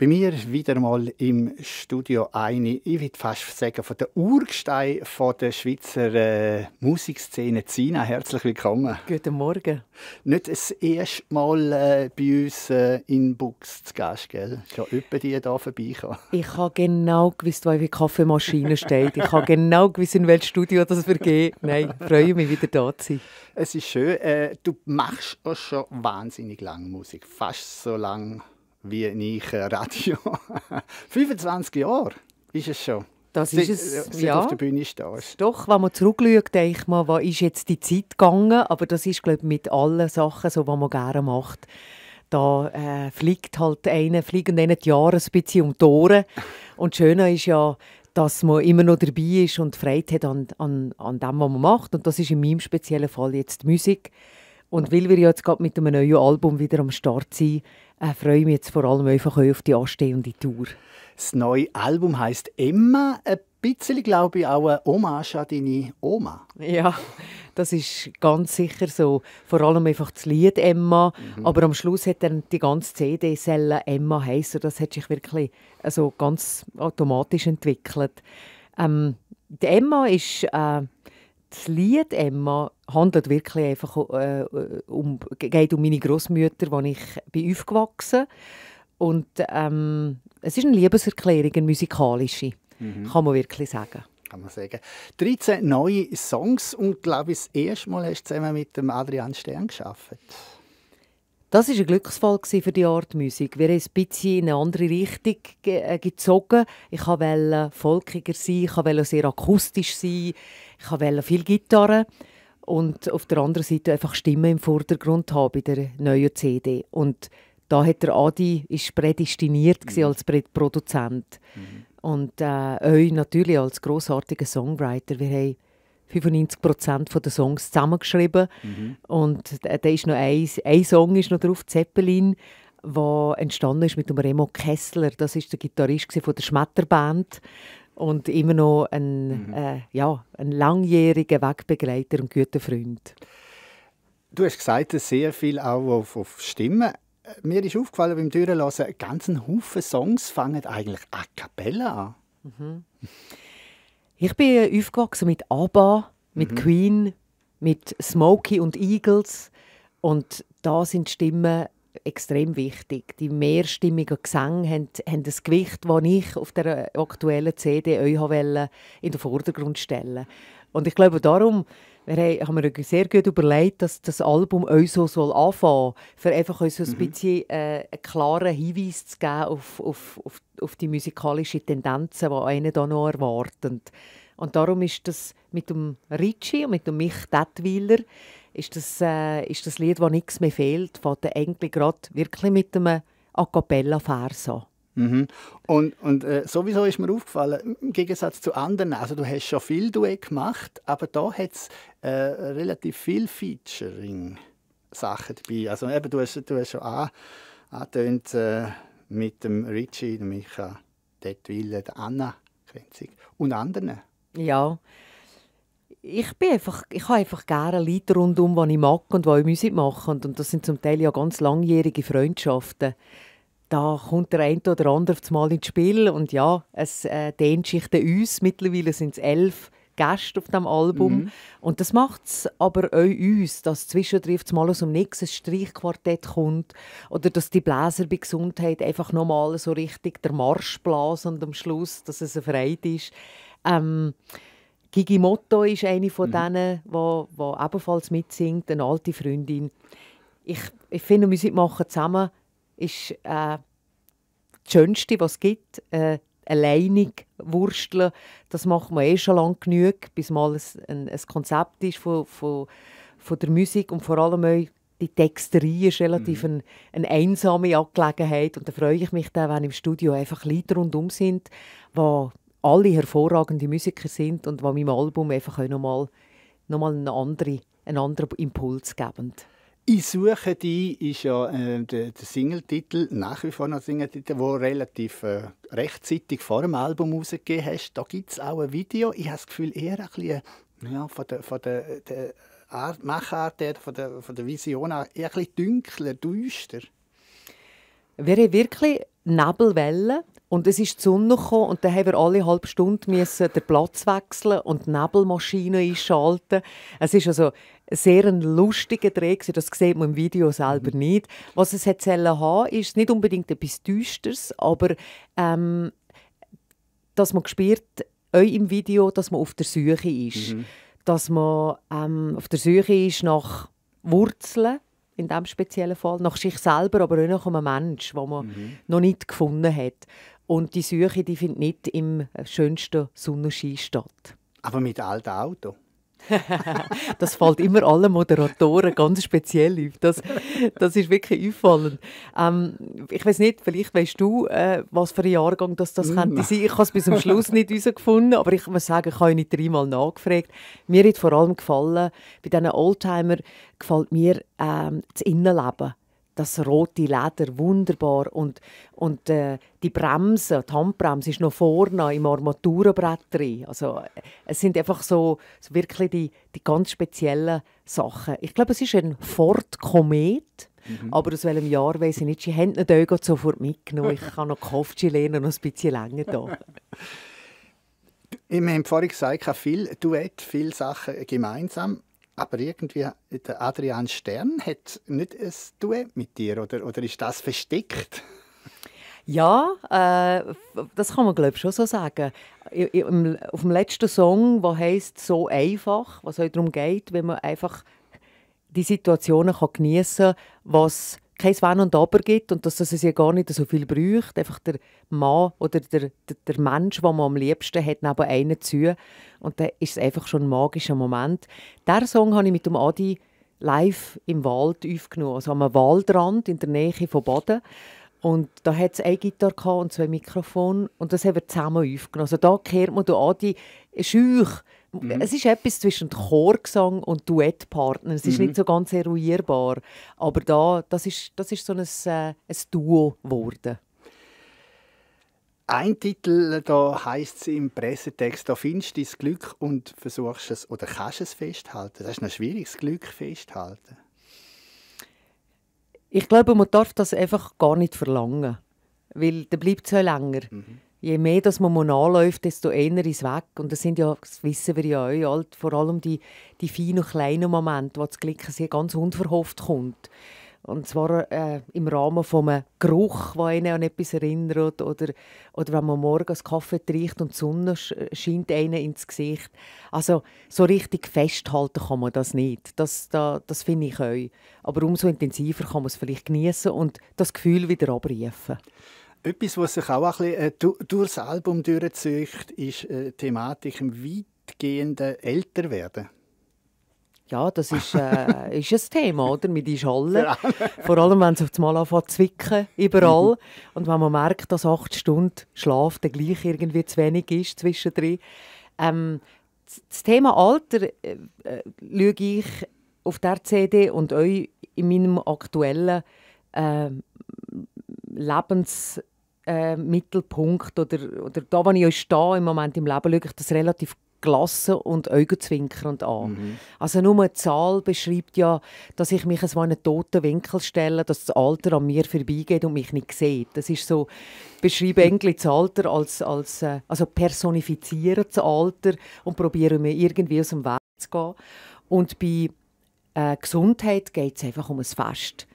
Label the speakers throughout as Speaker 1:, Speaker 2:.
Speaker 1: Bei mir wieder mal im Studio eine, ich würde fast sagen, von der Urgestein von der Schweizer äh, Musikszene, Zina. Herzlich willkommen.
Speaker 2: Guten Morgen.
Speaker 1: Nicht das erste Mal äh, bei uns äh, in Bux zu Gast, gell? Schon öppe die hier vorbeikommen.
Speaker 2: Ich habe genau gewusst, wo die Kaffeemaschine steht. Ich habe genau gewusst, in welches Studio das wir gehen. Nein, ich freue mich, wieder da zu sein.
Speaker 1: Es ist schön. Äh, du machst auch schon wahnsinnig lange Musik. Fast so lange wie ich äh, Radio. 25 Jahre ist es schon.
Speaker 2: Das ist es,
Speaker 1: seit
Speaker 2: ja.
Speaker 1: auf der Bühne stehst.
Speaker 2: Doch, wenn man zurückschaut, denke ich mal, was ist jetzt die Zeit gegangen? Aber das ist, glaube ich, mit allen Sachen so, was man gerne macht. Da äh, fliegt halt einer, fliegen die Jahre ein bisschen um die Ohren. Und das Schöne ist ja, dass man immer noch dabei ist und Freude hat an, an, an dem, was man macht. Und das ist in meinem speziellen Fall jetzt die Musik. Und weil wir jetzt gerade mit einem neuen Album wieder am Start sind, äh, freue ich mich jetzt vor allem einfach auf die anstehende Tour.
Speaker 1: Das neue Album heißt Emma. Ein bisschen, glaube ich, auch eine Hommage an deine Oma.
Speaker 2: Ja, das ist ganz sicher so. Vor allem einfach das Lied Emma. Mhm. Aber am Schluss hat dann die ganze CD sollen Emma heißen. Das hat sich wirklich also ganz automatisch entwickelt. Ähm, die Emma ist äh, das Lied Emma handelt wirklich einfach äh, um, geht um meine Großmütter, wo ich bin aufgewachsen und ähm, es ist eine Liebeserklärung, eine musikalische, mhm. kann man wirklich sagen.
Speaker 1: Kann man sagen. 13 neue Songs und glaube ich, das erste Mal hast du zusammen mit dem Adrian Stern geschafft.
Speaker 2: Das war ein Glücksfall für die Art Musik. Wir haben ein bisschen in eine andere Richtung äh, gezogen. Ich wollte folkiger sein, ich wollte sehr akustisch sein, ich wollte viel Gitarre und auf der anderen Seite einfach Stimme im Vordergrund haben bei der neuen CD. Und da hat der Adi ist prädestiniert mhm. als Produzent mhm. und äh, euch natürlich als großartiger Songwriter. Wir haben 95 Prozent der Songs zusammengeschrieben mhm. und da ist noch ein, ein Song ist noch drauf, Zeppelin, der entstanden ist mit dem Remo Kessler. Das ist der Gitarrist von der Schmetterband und immer noch ein, mhm. äh, ja, ein langjähriger Wegbegleiter und guter Freund.
Speaker 1: Du hast gesagt, sehr viel auch auf, auf Stimmen. Mir ist aufgefallen beim Durchlassen, ganzen Haufen Songs fangen eigentlich a cappella an. Mhm.
Speaker 2: Ich bin aufgewachsen mit ABBA, mit mhm. Queen, mit Smokey und Eagles und da sind Stimmen extrem wichtig. Die mehrstimmigen Gesänge haben, haben das Gewicht, das ich auf der aktuellen CD euch in den Vordergrund stellen Und ich glaube, darum wir haben wir sehr gut überlegt, dass das Album euch so soll anfangen soll, für einfach uns so ein mhm. bisschen äh, einen klaren Hinweis zu geben auf, auf, auf, auf die musikalischen Tendenzen, die einen da noch erwarten. Und darum ist das mit dem Ritchie und mit dem Mich Detwiler ist das, äh, ist das Lied, das nichts mehr fehlt, fängt eigentlich gerade wirklich mit einem A Cappella-Vers an.
Speaker 1: Mhm. Und, und äh, sowieso ist mir aufgefallen, im Gegensatz zu anderen, also du hast schon viel Duett gemacht, aber da hat es äh, relativ viel Featuring-Sachen dabei. Also eben, du hast, du hast schon angetönt äh, mit dem Richie, dem Micha Detwille, der Anna Grenzig und anderen.
Speaker 2: Ja, ich bin einfach, ich habe einfach gerne Leute rundum, die ich mag und die Musik machen. Und das sind zum Teil ja ganz langjährige Freundschaften. Da kommt der eine oder andere Mal ins Spiel und ja, es äh, dehnt sich uns. Mittlerweile sind es elf Gäste auf dem Album. Mhm. Und das macht es aber auch uns, dass zwischendrin mal aus dem nächsten Streichquartett kommt oder dass die Bläser bei Gesundheit einfach nochmal so richtig der Marsch blasen und am Schluss, dass es eine Freude ist. Ähm, Gigi Motto ist eine von mhm. denen, die, ebenfalls mitsingt, eine alte Freundin. Ich, ich finde, Musik machen zusammen ist äh, das Schönste, was es gibt. Äh, alleinig wursteln, das macht man eh schon lange genug, bis mal ein, ein, ein Konzept ist von, von, von der Musik und vor allem auch die Texterie ist relativ mhm. eine, eine einsame Angelegenheit und da freue ich mich dann, wenn im Studio einfach Lieder rundum sind, die alle hervorragende Musiker sind und die meinem Album einfach auch nochmal noch mal einen, anderen, einen anderen Impuls geben.
Speaker 1: «Ich suche dich» ist ja äh, der, der Singletitel, nach wie vor noch Singletitel, den relativ äh, rechtzeitig vor dem Album rausgegeben hast. Da gibt es auch ein Video. Ich habe das Gefühl, eher ein bisschen, ja, von der, von der, der Art, Machart, von der, von der Vision eher ein bisschen dunkler, düster.
Speaker 2: Haben wirklich Nebelwellen und es ist die Sonne gekommen und dann haben wir alle halbe Stunde den Platz wechseln und die Nebelmaschine einschalten. Es ist also ein sehr lustiger Dreh, das sieht man im Video selber mhm. nicht. Was es hat haben, ist nicht unbedingt etwas Düsteres, aber ähm, dass man spürt, euch im Video, dass man auf der Suche ist. Mhm. Dass man ähm, auf der Suche ist nach Wurzeln, in diesem speziellen Fall, nach sich selber, aber auch nach einem Menschen, den man mhm. noch nicht gefunden hat. Und die Suche die findet nicht im schönsten Sonnenschein statt.
Speaker 1: Aber mit alten Auto.
Speaker 2: Das fällt immer allen Moderatoren ganz speziell auf. Das, das ist wirklich auffallend. Ähm, ich weiß nicht, vielleicht weißt du, äh, was für ein Jahrgang das, das könnte sein. Ich habe es bis zum Schluss nicht herausgefunden, aber ich muss sagen, ich habe nicht dreimal nachgefragt. Mir hat vor allem gefallen, bei diesen Oldtimer gefällt mir ähm, das Innenleben das rote Leder, wunderbar. Und, und äh, die Bremse, die Handbremse ist noch vorne im Armaturenbrett drin. Also, äh, es sind einfach so, so wirklich die, die ganz speziellen Sachen. Ich glaube, es ist ein Ford Komet. Mhm. Aber aus welchem Jahr weiß ich nicht. Sie haben nicht sofort mitgenommen. Ich kann noch Koftschi lernen, noch ein bisschen länger da.
Speaker 1: Wir haben vorhin gesagt, viel Duett, viele Sachen gemeinsam. Aber irgendwie, der Adrian Stern hat nicht ein Duett mit dir, oder, oder ist das versteckt?
Speaker 2: Ja, äh, das kann man glaube ich schon so sagen. Im, auf dem letzten Song, der heißt «So einfach», was es darum geht, wenn man einfach die Situationen kann geniessen kann, was kein Wenn und Aber gibt und dass es ja gar nicht so viel braucht. Einfach der Mann oder der, der, der Mensch, den man am liebsten hat, neben einen zu. Und dann ist es einfach schon ein magischer Moment. Diesen Song habe ich mit dem Adi live im Wald aufgenommen, also am Waldrand in der Nähe von Baden. Und da hat es eine Gitarre und zwei Mikrofone und das haben wir zusammen aufgenommen. Also da kehrt man den Adi schüch Mhm. Es ist etwas zwischen Chorgesang und Duettpartner. Es ist mhm. nicht so ganz eruierbar. Aber da, das, ist, das ist so ein, äh, ein Duo geworden.
Speaker 1: Ein Titel, da heißt es im Pressetext, da findest du das Glück und versuchst es oder kannst es festhalten. Das ist ein schwieriges Glück festhalten.
Speaker 2: Ich glaube, man darf das einfach gar nicht verlangen, weil dann bleibt es ja länger. Mhm je mehr dass man anläuft, desto eher ist weg. Und das sind ja, das wissen wir ja auch, halt, vor allem die, die feinen und kleinen Momente, wo das Glück ganz unverhofft kommt. Und zwar äh, im Rahmen von einem Geruch, der einen an etwas erinnert. Oder, oder wenn man morgens Kaffee trinkt und die Sonne scheint einen ins Gesicht. Also so richtig festhalten kann man das nicht. Das, da, das finde ich auch. Aber umso intensiver kann man es vielleicht genießen und das Gefühl wieder abrufen.
Speaker 1: Etwas, was sich auch ein bisschen äh, durch das Album durchzieht, ist äh, die Thematik im weitgehenden Älterwerden.
Speaker 2: Ja, das ist, äh, ist ein Thema, oder? Mit Schallen. Ja. Vor allem, wenn es auf einmal anfängt zu zwicken, überall. Mhm. Und wenn man merkt, dass acht Stunden Schlaf dann gleich irgendwie zu wenig ist zwischendrin. Ähm, das Thema Alter äh, äh, schaue ich auf der CD und euch in meinem aktuellen äh, Lebensmittelpunkt äh, oder, oder da, wo ich stehe im Moment im Leben, schaue ich das relativ gelassen und augenzwinkernd an. Mhm. Also nur eine Zahl beschreibt ja, dass ich mich in einen toten Winkel stelle, dass das Alter an mir vorbeigeht und mich nicht sieht. Das ist so, beschreibe eigentlich das Alter als, als äh, also personifiziere das Alter und probiere mir irgendwie aus dem Weg zu gehen. Und bei äh, Gesundheit geht es einfach um ein Fest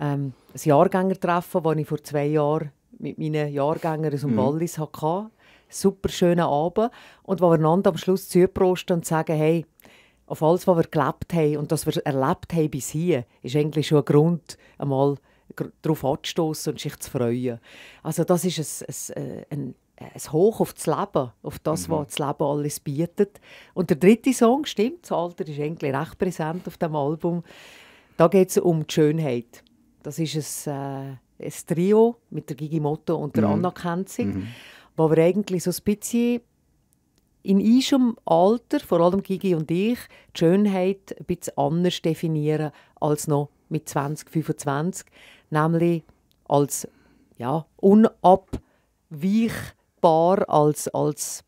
Speaker 2: ähm, ein Jahrgängertreffen, das ich vor zwei Jahren mit meinen Jahrgängern aus dem mhm. Wallis hatte. Super schöner Abend. Und wo wir einander am Schluss zuprosten und sagen, hey, auf alles, was wir gelebt haben und das wir erlebt haben bis hier, ist eigentlich schon ein Grund, einmal darauf anzustoßen und sich zu freuen. Also das ist ein, ein, ein, ein Hoch auf das Leben, auf das, mhm. was das Leben alles bietet. Und der dritte Song, stimmt, das Alter ist eigentlich recht präsent auf dem Album, da geht es um die Schönheit. Das ist ein, äh, ein Trio mit der Gigi Motto und der mhm. Anna Kenzig, mhm. wo wir eigentlich so ein bisschen in unserem Alter, vor allem Gigi und ich, die Schönheit ein bisschen anders definieren als noch mit 20, 25. Nämlich als ja, unabweichbar, als, als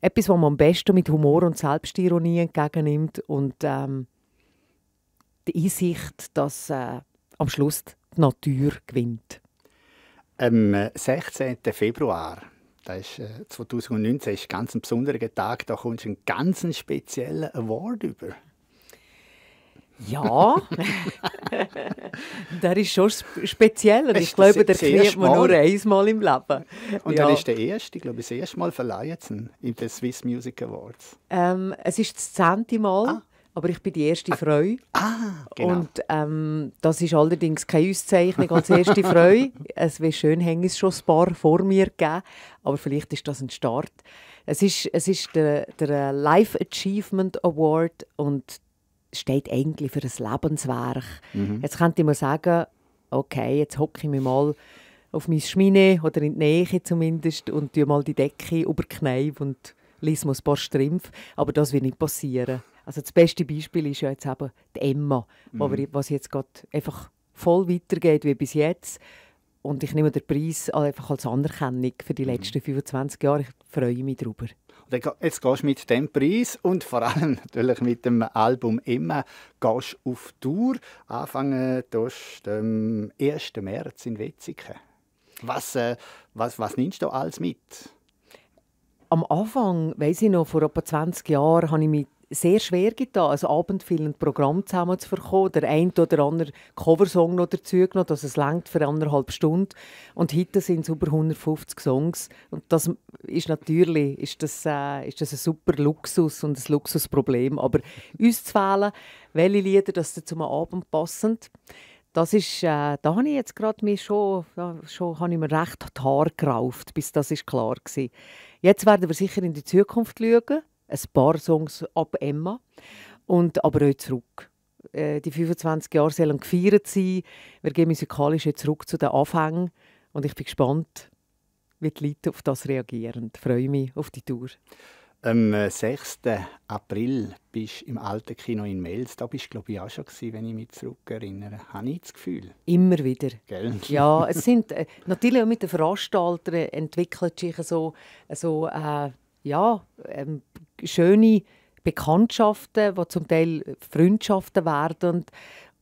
Speaker 2: etwas, was man am besten mit Humor und Selbstironie entgegennimmt und ähm, die Einsicht, dass äh, am Schluss die Natur gewinnt.
Speaker 1: Am 16. Februar das ist, äh, 2019 ist ganz ein besonderer Tag. Da kommst du einen ganz speziellen Award über.
Speaker 2: Ja, der ist schon speziell. Ich glaube, der kriegt man nur einmal im Leben.
Speaker 1: Und ja. er ist der erste, ich glaube, das erste Mal verleihen in den Swiss Music Awards.
Speaker 2: Ähm, es ist das zehnte Mal. Ah. Aber ich bin die erste ah. Frau.
Speaker 1: Ah, genau.
Speaker 2: Und ähm, das ist allerdings keine Auszeichnung als erste Frau. Es wäre schön, es schon ein paar vor mir gegeben. Aber vielleicht ist das ein Start. Es ist, es ist der, der Life Achievement Award und steht eigentlich für ein Lebenswerk. Mhm. Jetzt könnte ich mal sagen, okay, jetzt hocke ich mich mal auf mein Schmine oder in die Nähe zumindest und tue mal die Decke über die und lese mal ein paar Strümpfe. Aber das wird nicht passieren. Also das beste Beispiel ist ja jetzt eben die Emma, mhm. was jetzt gerade einfach voll weitergeht wie bis jetzt. Und ich nehme den Preis einfach als Anerkennung für die mhm. letzten 25 Jahre. Ich freue mich darüber.
Speaker 1: Jetzt gehst du mit dem Preis und vor allem natürlich mit dem Album «Emma» gehst auf Tour. Anfangen tust am 1. März in Wetzikon. Was, äh, was, was nimmst du alles mit?
Speaker 2: Am Anfang, weiß ich noch, vor etwa 20 Jahren, habe ich mich sehr schwer getan, ein abendfüllendes Programm zusammen zu bekommen. Der ein oder andere Coversong noch dazu genommen, dass es längt für anderthalb Stunden. Und heute sind es über 150 Songs. Und das ist natürlich ist das, äh, ist das ein super Luxus und ein Luxusproblem. Aber uns zu wählen, welche Lieder das zum Abend passen, das ist, äh, da habe ich jetzt gerade mir schon, ja, schon habe ich mir recht die Haare gerauft, bis das ist klar war. Jetzt werden wir sicher in die Zukunft schauen ein paar Songs ab Emma, und aber auch zurück. Äh, die 25 Jahre sollen gefeiert sein. Wir gehen musikalisch jetzt zurück zu den Anfängen und ich bin gespannt, wie die Leute auf das reagieren. Ich freue mich auf die Tour.
Speaker 1: Am 6. April bist du im alten Kino in Mels. Da bist du, glaube ich, auch schon gewesen, wenn ich mich zurückerinnere. Habe ich das Gefühl?
Speaker 2: Immer wieder.
Speaker 1: Gell?
Speaker 2: Ja, es sind äh, natürlich auch mit den Veranstaltern entwickelt sich so, so äh, ja, ähm, schöne Bekanntschaften, die zum Teil Freundschaften werden.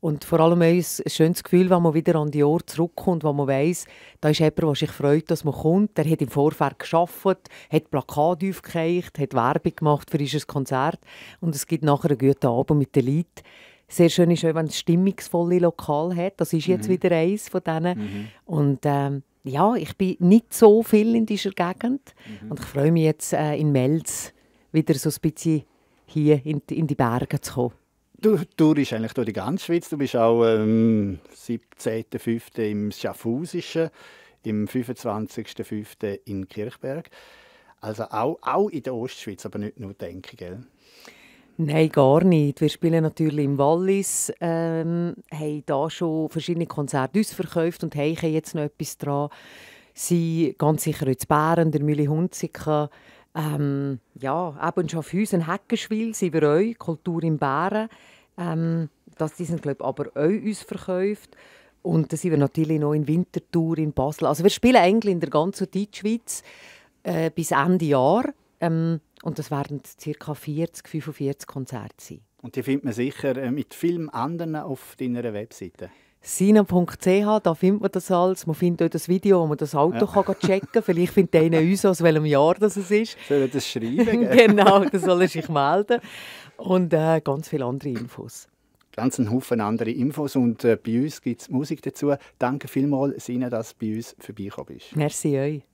Speaker 2: Und vor allem ein schönes Gefühl, wenn man wieder an die Ort zurückkommt, wo man weiss, da ist jemand, der sich freut, dass man kommt. Der hat im Vorfeld geschafft, hat Plakate aufgehängt, hat Werbung gemacht für ein Konzert. Und es gibt nachher einen guten Abend mit den Leuten. Sehr schön ist auch, wenn es stimmungsvolle Lokal hat. Das ist jetzt mhm. wieder eins von denen. Mhm. Und ähm, ja, ich bin nicht so viel in dieser Gegend. Mhm. Und ich freue mich jetzt äh, in Melz wieder so ein bisschen hier in, in die Berge zu kommen.
Speaker 1: Du tourst eigentlich durch die ganze Schweiz. Du bist auch am ähm, 17.05. im Schaffhausischen, im 25.05. in Kirchberg. Also auch, auch in der Ostschweiz, aber nicht nur, denke gell?
Speaker 2: Nein, gar nicht. Wir spielen natürlich im Wallis, ähm, haben da schon verschiedene Konzerte ausverkauft und haben jetzt noch etwas dran. Sie ganz sicher jetzt Bären, der Mühle Hunziker, ähm, ja, eben Schaffhausen, Heckenschwil sind wir euch, Kultur im Bären. Ähm, das, die sind, glaube ich, aber auch uns verkauft. Und dann sind wir natürlich noch in Winterthur in Basel. Also wir spielen eigentlich in der ganzen Deutschschweiz äh, bis Ende Jahr. Ähm, und das werden ca. 40, 45 Konzerte sein.
Speaker 1: Und die findet man sicher äh, mit vielen anderen auf deiner Webseite.
Speaker 2: Sina.ch, da findet man das alles. Man findet auch das Video, wo man das Auto ja. kann checken kann. Vielleicht findet einer uns, aus welchem Jahr das es ist.
Speaker 1: Soll er das schreiben?
Speaker 2: genau, da soll er sich melden. Und äh, ganz viele andere Infos.
Speaker 1: Ganz einen Haufen andere Infos und äh, bei uns gibt es Musik dazu. Danke vielmals, Sina, dass du bei uns vorbeigekommen bist.
Speaker 2: Merci euch.